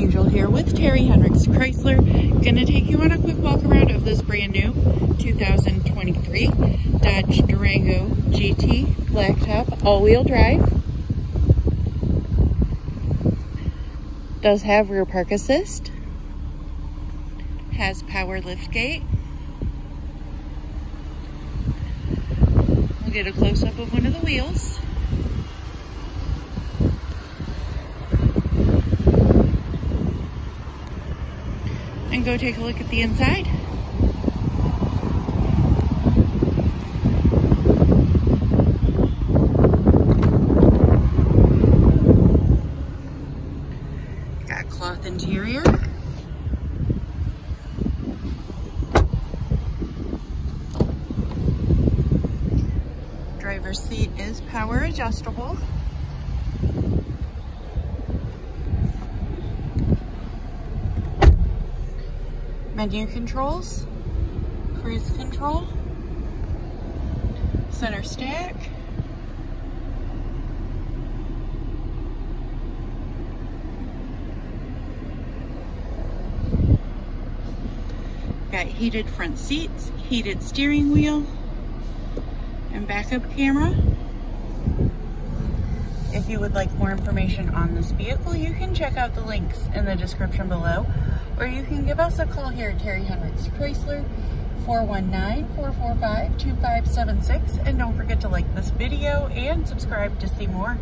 Angel here with Terry Henricks Chrysler. Gonna take you on a quick walk around of this brand new 2023 Dodge Durango GT Blacktop all-wheel drive. Does have rear park assist. Has power lift gate. We'll get a close-up of one of the wheels. And go take a look at the inside. Got cloth interior. Driver's seat is power adjustable. Menu controls, cruise control, center stack, got heated front seats, heated steering wheel, and backup camera. If you would like more information on this vehicle, you can check out the links in the description below or you can give us a call here at Terry Henricks Chrysler, 419-445-2576. And don't forget to like this video and subscribe to see more.